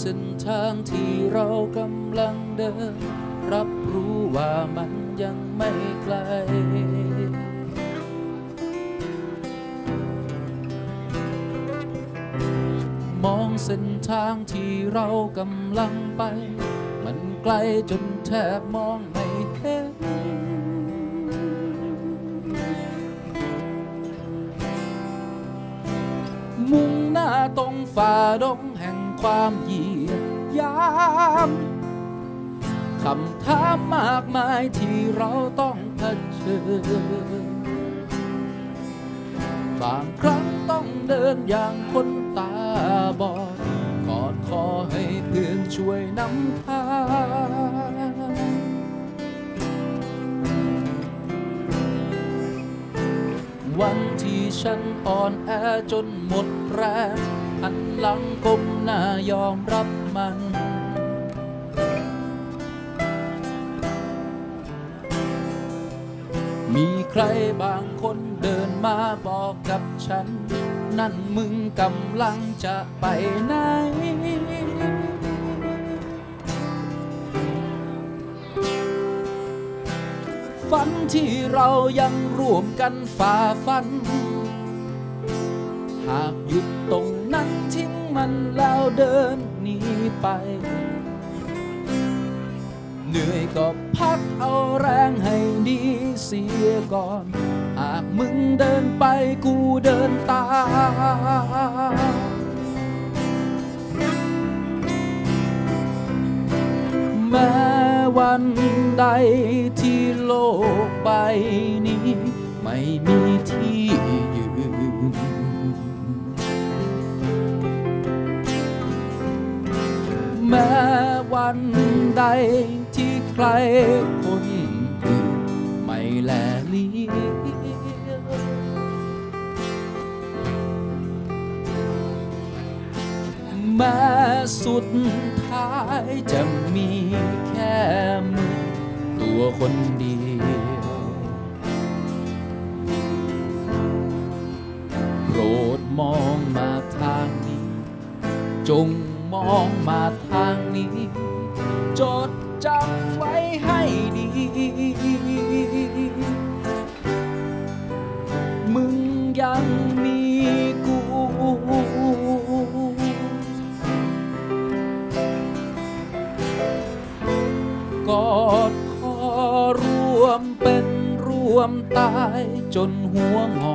เส้นทางที่เรากำลังเดิน รับรู้ว่ามันยังไม่ไกล มองเส้นทางที่เรากำลังไป มันไกลจนแทบมองไม่เห็น มุ่งหน้าตรงฝ่าดงแห่ง ความเหยียดยามคำถามมากมายที่เราต้องเผชิญ บางครั้งต้องเดินอย่างคนตาบอดกอดคอให้เพื่อนช่วยนำทางวันที่ฉันอ่อนแอจนหมดแรง หันหลังก้มหน้ายอมรับมันมีใครบางคนเดินมาบอกกับฉัน นั่นมึงกำลังจะไปไหน ฝันที่เรายังร่วมกันฝ่าฟัน หากหยุดตรง นั้นทิ้งมันแล้วเดินหนีไป เหนื่อยก็พักเอาแรงให้ดีเสียก่อน หากมึงเดินไปกูเดินตามแม้วันใดที่โลกใบนี้ ไม่มีที่ วันใดที่ใครคนอื่นไม่แลเลี้ยวแม้สุดท้ายจะมีแค่มึงตัวคนเดียวโปรดมองมาทางนี้จง มองมาทางนี้ จดจำไว้ให้ดี มึงยังมีกู กอดคอร่วมเป็นร่วมตายจนหัวงอ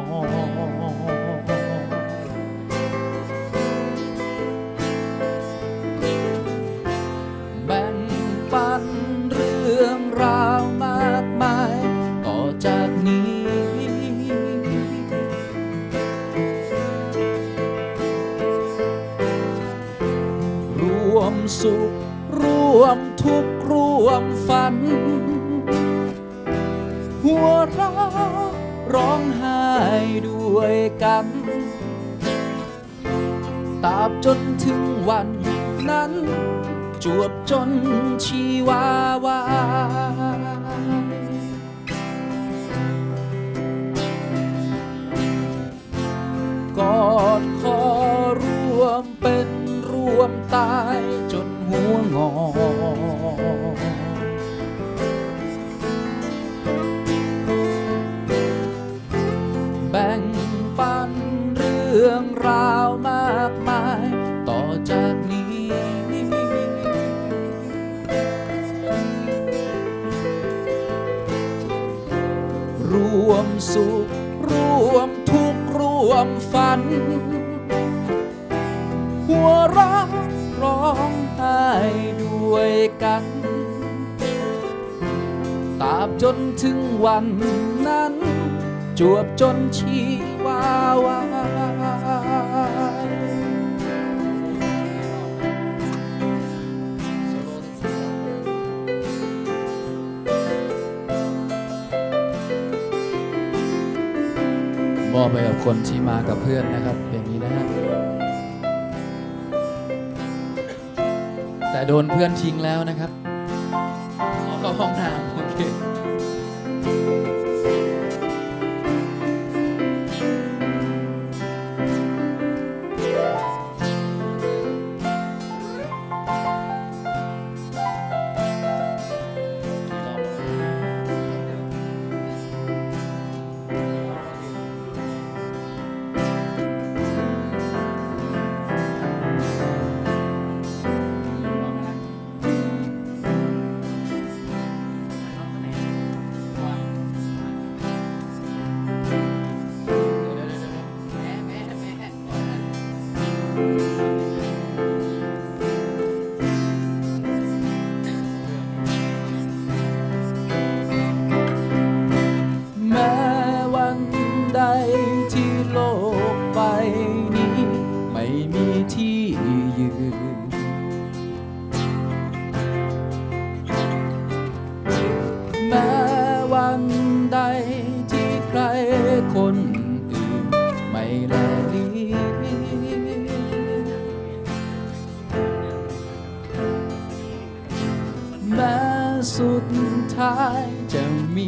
รวมสุขรวมทุกข์รวมฝัน หัวเราะร้องไห้ด้วยกันตราบจนถึงวันนั้น จวบจนชีวาวา วมสุขร่วมทุกข์ร่วมฝัน หัวเราะร้องไห้ด้วยกันตราบจนถึงวันนั้น จวบจนชีวาวา ยมอบไปกับคนที่มากับเพื่อนนะครับ อย่างนี้นะฮะแต่โดนเพื่อนทิ้งแล้วนะครับอ๋อเข้าห้องน้ำโอเค แม้วันใดที่โลกใบนี้ ไม่มีที่ยืน แม้วันใดที่ใครคนอื่นไม่แลเลี ท้ายจะมี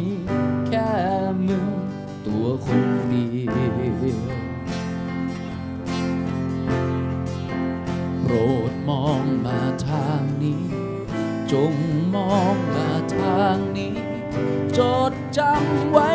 แค่มึงตัวคนเดียวโปรดมองมาทางนี้ จงมองมาทางนี้ จดจำไว้